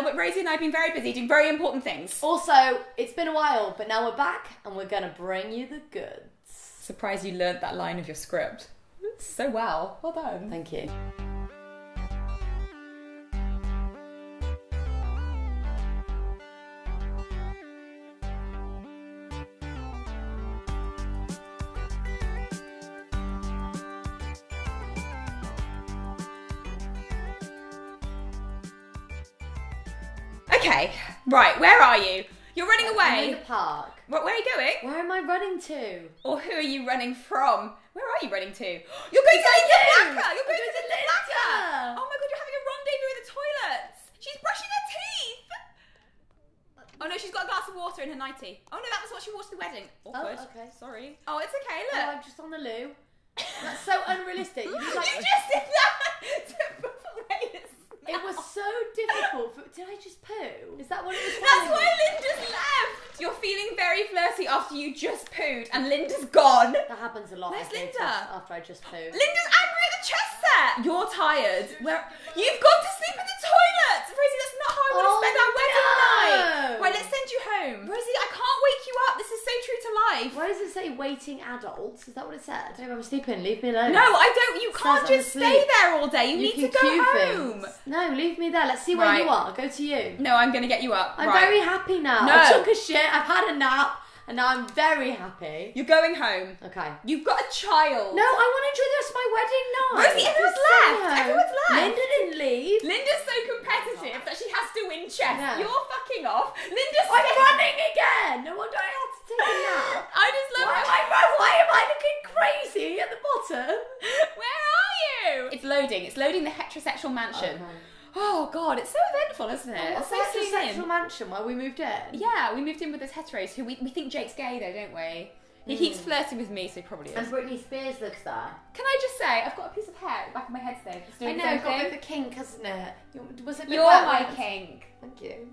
while, but Rosie and I have been very busy doing very important things. Also, it's been a while, but now we're back and we're gonna bring you the goods. Surprised you learnt that line of your script so well. Well done. Thank you. Okay, right, where are you? You're running I'm in the park. Where, where are you going? Where am I running to? Or who are you running from? Where are you running to? You're going to Linda. Blacker! You're going to Linda Blacker! Oh my god, you're having a rendezvous in the toilets! She's brushing her teeth! Oh no, she's got a glass of water in her nightie. Oh no, that was what she wore to the wedding. Oh, Awkward. okay. Sorry. Oh, it's okay, Oh, look. I'm just on the loo. That's so unrealistic. You like you just did that to put away the smell. It was so difficult. For, did I just poo? Is that what it was? That's why? Linda's left! You're feeling very flirty after you just pooed and Linda's gone. That happens a lot. Where's I think, Linda? After I just poo. Linda's angry at the chess set. You're tired. Where you've gone to sleep in the toilet, Rosie. That's not how I want to Oh, spend our wedding no. night. Right, let's send you home, Rosie. I can't wake you up. This is so true to life. Why does it say waiting adults? Is that what it said? I don't I'm sleeping. Leave me alone. No, I don't. You can't I'm just stay there all day. You, need to can go cue home. things. No, leave me there. Let's see where Right. you are. Go to you. No, I'm gonna get you up. I'm right. very happy now. No. I took a shit. I've had a nap, and now I'm very happy. You're going home. Okay. You've got a child. No, I want to enjoy the rest of my wedding night. Rosie, everyone's left. Everyone's left. Linda didn't leave. Linda's so competitive that she has to win chess. No. You're fucking off. Linda's. I'm running again. No wonder I had to take a nap. I just love Why it. am I? Why am I looking crazy at the bottom? Where are you? It's loading. It's loading the heterosexual mansion. Oh god, it's so eventful, isn't it? What's it's so that soon sexual in. mansion where we moved in? Yeah, we moved in with this heteros who we, we think Jake's gay though, don't we? He keeps mm. flirting with me, so he probably And is. Britney Spears lives there. Can I just say, I've got a piece of hair at the back of my head today. I know, the got a bit of a kink, hasn't it? You- Was it a bit You're my kink. Thank you.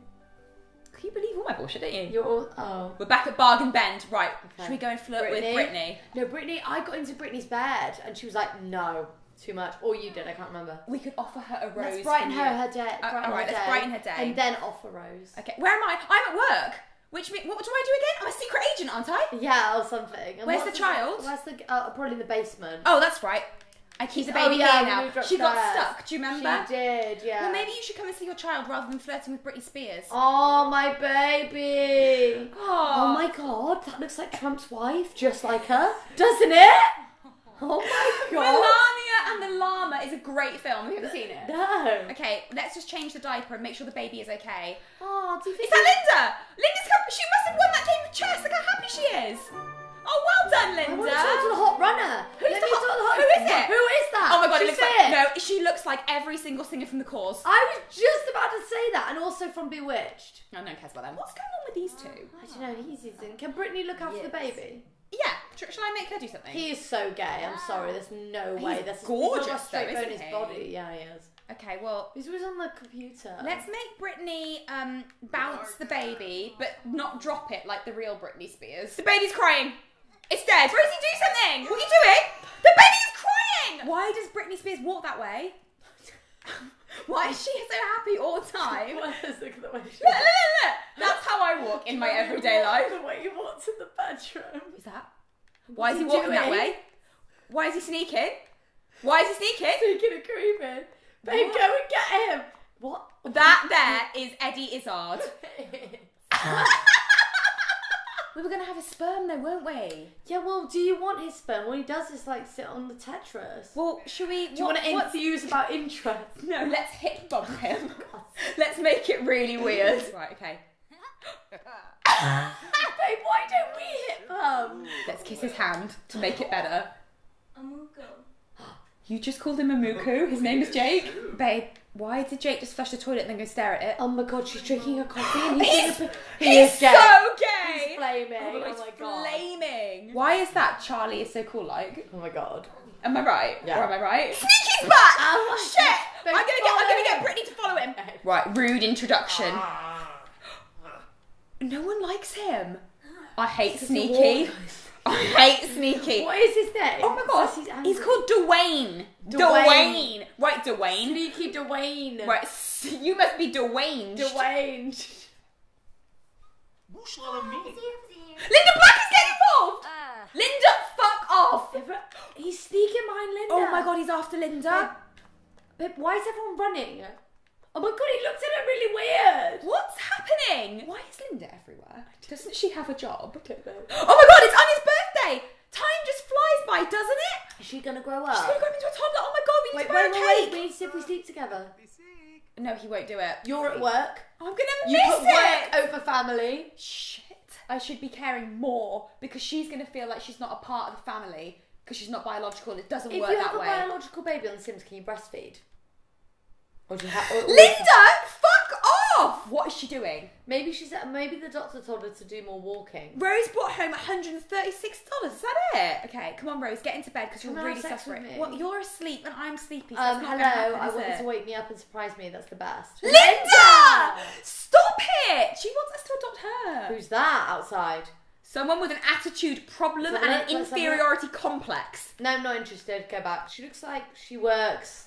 Can you believe all my bullshit, don't you? You're all. Oh. We're back at Bargain Bend. Right, Okay. should we go and flirt with Brittany? Brittany? No, Britney, I got into Britney's bed and she was like, no, too much. Or you did, I can't remember. We could offer her a rose. Let's brighten her her day. Uh, brighten alright, her let's day, brighten her day. And then offer Rose. Okay, where am I? I'm at work. Which mean, what do I do again? I'm a secret agent, aren't I? Yeah, or something. And Where's the child? Where's the. Uh, probably in the basement. Oh, that's right. I keep the Oh, baby yeah, here now. She got stuck. Do you remember? She did, yeah. Well, maybe you should come and see your child rather than flirting with Britney Spears. Oh, my baby. Oh, Oh my god, that looks like Trump's wife, just like her. Doesn't it? Oh my god. Melania and the Llama is a great film. Have you ever seen it? No. Okay, let's just change the diaper and make sure the baby is okay. Oh, do you Is that Linda? Linda's come. She must have won that game of chess. Look how happy she is. Oh, well done, I Linda. want to talk to the hot runner. Who's Let the hot- the hot who is it? Who is that? Oh my god, it She's looks fit. like no. She looks like every single singer from the Corrs. I was just about to say that, and also from Bewitched. No, no one cares about them. What's going on with these two? I don't know, he's using. Can Brittany look after the baby? Yeah, sh- shall I make her do something? He is so gay. I'm sorry. There's no way. He's That's gorgeous, He's not straight though, bone in isn't his he? body. Yeah, he is. Okay, well, He's always on the computer. let's make Britney um, bounce the baby, but not drop it like the real Britney Spears. The baby's crying. It's dead. Rosie, do something. What are you doing? The baby's crying. Why does Britney Spears walk that way? Why is she so happy all the time? Look, Look at the way she look, look, look. That's how I walk in my everyday life. The way he walks in the bedroom. Who's that? Why is he walking that way? Why is he sneaking? Why is he sneaking? Speaking of creeping, babe, What? go and get him. What? That there is Eddie Izzard. We were going to have a sperm though, weren't we? yeah, well, do you want his sperm? All he does is like sit on the Tetris. Well, should we? do you want to enthuse about interest? No, let's hit bump him. Oh, let's make it really weird. Right, okay. Babe, why don't we hit them? Let's kiss his hand to make it better. You just called him a muku. His name is Jake. Babe, why did Jake just flush the toilet and then go stare at it? Oh my god, she's drinking a coffee and he's, He's, doing a- he's is gay. so gay. He's flaming. Oh, Oh, he's my god. flaming. Why is that Charlie is so cool like? Oh my god. Am I right? Yeah. Or am I right? Sneaky's back! Oh Shit! I'm gonna get I'm gonna get Brittany to follow him. Right, rude introduction. Ah. No one likes him. I hate Sneaky. I hate Sneaky. What is his name? Oh my god, He's, he's called Dwayne. Dwayne. Dwayne. Right, Dwayne. Sneaky Dwayne. Right, You must be deranged. Dwayne. Bush on me. Linda Black is getting involved. Ah. Linda, fuck off. He's sneaking behind Linda. Oh my god, he's after Linda. Babe, why is everyone running? Oh my god, he looks at her really weird. What's happening? Why is Linda everywhere? Doesn't she have a job? don't know. Oh my god, it's Anya's birthday. Time just flies by, doesn't it? Is she gonna grow up? She's up? gonna grow into a toddler. Oh my god, we need Wait, to buy wait, a wait, cake. wait. We need to see if we sleep together. No, he won't do it. You're at work. I'm gonna You miss put it. work over family. Shit. I should be caring more because she's gonna feel like she's not a part of the family because she's not biological it doesn't If work you that have a way. biological baby on The Sims, can you breastfeed? Or do you have? or- or- Linda, fuck off! What is she doing? Maybe she's. Maybe the doctor told her to do more walking. Rose brought home $136. Is that it? Okay, come on, Rose, get into bed because you're really suffering. Well, you're asleep and I'm sleepy. So Um, hello. happen, I want you to wake me up and surprise me. That's the best. Linda! Stop it! She wants us to adopt her. Who's that outside? Someone with an attitude problem and an a look, let's have a look. inferiority complex. No, I'm not interested. Go back. She looks like she works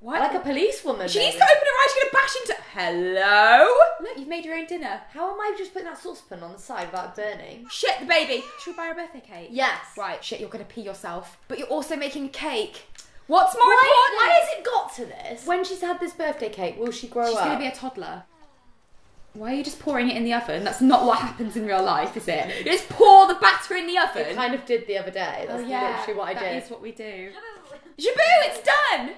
Why? like a policewoman. she needs to open her eyes. She's gonna bash into. Hello. Look, you've made your own dinner. How am I just putting that saucepan on the side without burning? Shit, the baby. Should we buy her a birthday cake? Yes. Right. Shit, you're gonna pee yourself, but you're also making a cake. What's more Why, important? why has it got to this? When she's had this birthday cake, will she grow She's up? gonna be a toddler. Why are you just pouring it in the oven? That's not what happens in real life, is it? You just pour the batter in the oven. I kind of did the other day. That's oh yeah, literally what I that did. That is what we do. Jaboo, it's done.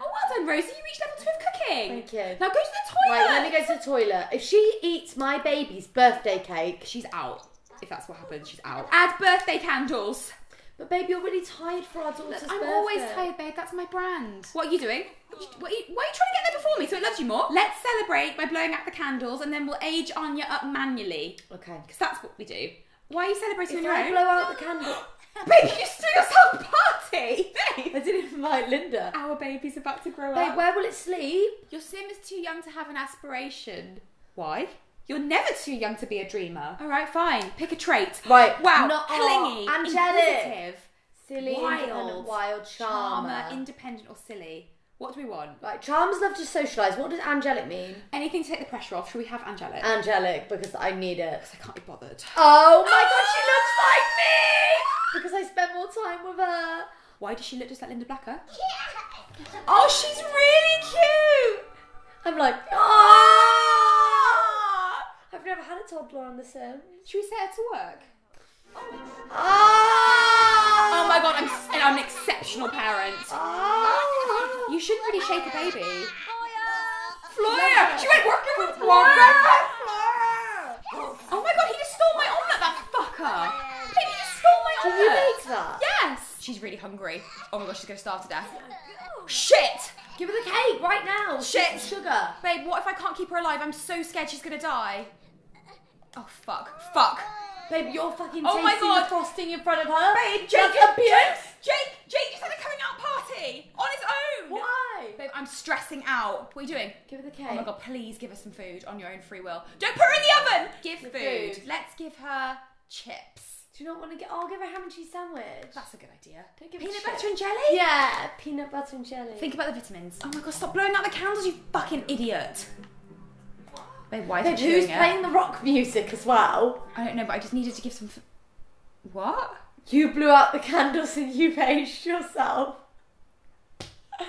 Oh, well done, Rosie. You reached level two of cooking. Thank you. Now go to the toilet. Right, let me go to the toilet. If she eats my baby's birthday cake, She's out. If that's what happens, she's out. Add birthday candles. but babe, you're really tired for our daughter's I'm birthday. always tired, babe. That's my brand. What are you doing? What are you, why are you trying to get there before me so it loves you more? Let's celebrate by blowing out the candles and then we'll age Anya up manually. Okay. Because that's what we do. Why are you celebrating If on your I own? blow out the candle, Babe, you threw yourself a party! Babe! I didn't invite Linda. Our baby's about to grow Babe, up. where will it sleep? Your sim is too young to have an aspiration. Why? You're never too young to be a dreamer. All right, fine. Pick a trait. Right, Wow. not- clingy. oh, angelic. Inquisitive. Silly Wild. and wild charmer. Charmer. Independent or silly. What do we want? right, charms love to socialise. What does angelic mean? Anything to take the pressure off. Should we have angelic? Angelic, because I need it. Because I can't be bothered. Oh my god, she looks like me! Because I spent more time with her. Why does she look just like Linda Blacker? Oh, she's really cute. I'm like, ah! I've never had a toddler on The Sims. Should we set her to work? Ah! Oh my god, I'm, I'm an exceptional parent. Ah! You shouldn't really shake a baby. Flora! She went working with Flora! Oh my god, he just stole my omelette, that fucker! Babe, he just stole my Did omelette! you make that? Yes! She's really hungry. Oh my gosh, she's gonna starve to death. Shit! Give her the cake right now. Shit. Sugar. Babe, what if I can't keep her alive? I'm so scared she's gonna die. Oh fuck. Fuck. Babe, you're fucking Oh my tasting God. the frosting in front of her. Babe, Jake, That's Jake, abuse. Jake, Jake just had a coming out party on his own. Why? Babe, I'm stressing out. What are you doing? Give her the cake. Oh my god, please give her some food on your own free will. Don't put her in the oven! Give Give food. food. Let's give her chips. Do you not want to get? I'll give her a ham and cheese sandwich. That's a good idea. Don't give her Peanut butter and jelly? Yeah, peanut butter and jelly. Think about the vitamins. Oh my god, stop blowing out the candles, you fucking idiot. Is Babe, he who's chewing it? playing the rock music as well? I don't know, but I just needed to give some. F- what? You blew out the candles and you aged yourself.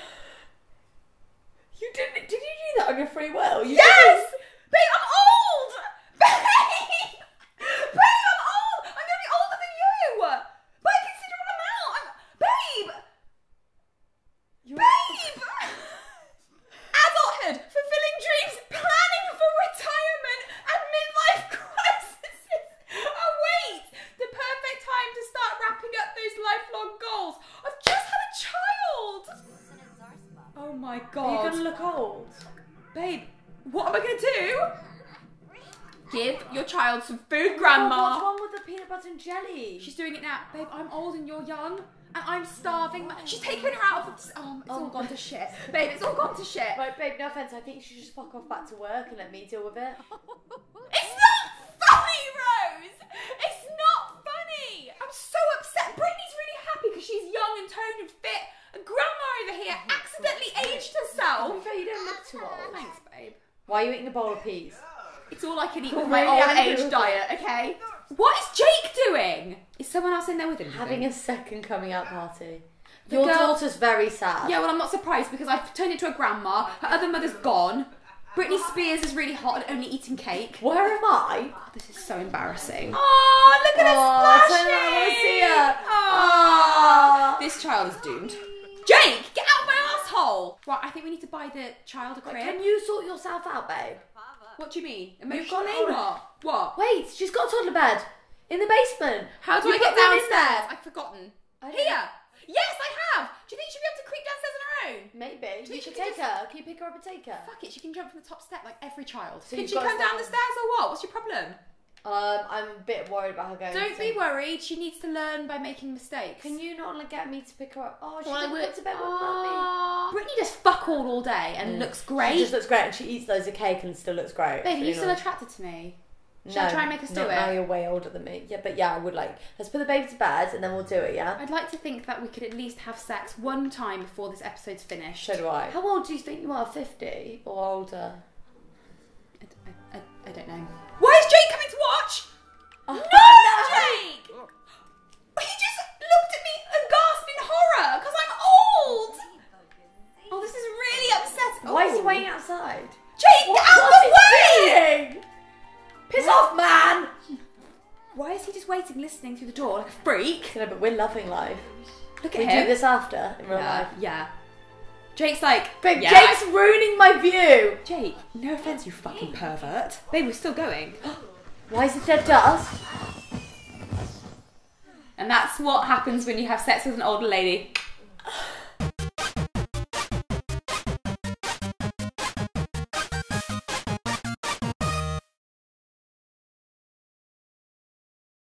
You didn't? Did you do that on your free will? You Yes! Babe, I'm old! Babe! Babe, I'm old! I'm gonna be older than you! By a considerable amount! I'm... Babe! Babe! Adulthood, fulfilling dreams, planning for retirement, and midlife crises await the perfect time to start wrapping up those lifelong goals. I've just had a child! Oh my Are god. you gonna look old? Babe, what am I gonna do? Give your child some food, Oh, Grandma. what's wrong with the peanut butter and jelly? She's doing it now. Babe, I'm old and you're young. And I'm starving. Oh. She's taking her out of the. Oh, it's all oh. gone to shit. Babe, it's all gone to shit. Right, babe, no offense. I think you should just fuck off back to work and let me deal with it. It's not funny, Rose! It's not funny! I'm so upset. Brittany's really happy because she's young and toned and fit and Grandma over here accidentally aged herself. you don't look too old. Thanks, babe. Why are you eating a bowl of peas? It's all I can eat with my really old angry age with diet, okay? What is Jake doing? Is someone else in there with him? do you Having think? a second coming out party. The Your girl- daughter's very sad. Yeah, well, I'm not surprised because I've turned into a grandma. Her other mother's gone. Britney Spears is really hot and only eating cake. Where am I? Oh, this is so embarrassing. Oh, look at her splashing! I see her. Oh. Oh. This child is doomed. Jake, get out of my asshole! Right, I think we need to buy the child a crib. Can you sort yourself out, babe? What do you mean? You've got What? What? Wait, she's got a toddler bed in the basement. How do You've I get got one in downstairs? I've forgotten. I Here! Yes, I have! Do you think she'll be able to creep downstairs on her own? Maybe. Do you You should take her. Can you pick her up and take her? Fuck it, she can jump from the top step like every child. So can she come down the stairs or what? What's your problem? Um, I'm a bit worried about her going. Don't be worried, she needs to learn by making mistakes. Can you not like, get me to pick her up? Oh, she Well, I didn't would- go to bed with mummy. Aw. Brittany does fuck all all day and looks great. She just looks great, and she eats loads of cake and still looks great. Babe, are you still nice. attracted to me? No, Shall I try and make us do it? Now you're way older than me. Yeah, but yeah, I would like. Let's put the baby to bed and then we'll do it. Yeah. I'd like to think that we could at least have sex one time before this episode's finished. So do I. How old do you think you are? Fifty or older? I, I, I, I don't know. Why Oh, No, no! Jake! He just looked at me and gasped in horror because I'm old. Oh, this is really upsetting. Why is he Oh. waiting outside? Jake, What- get out of the way! doing? Piss off, man! Why is he just waiting, listening through the door like a freak? Know, but we're loving life. Look at we him. do this after in real yeah, life? yeah. Jake's like, Babe, yeah. Jake's ruining my view. Jake, no offense, you fucking pervert. Babe, we're still going. Why is it dead dust? And that's what happens when you have sex with an older lady.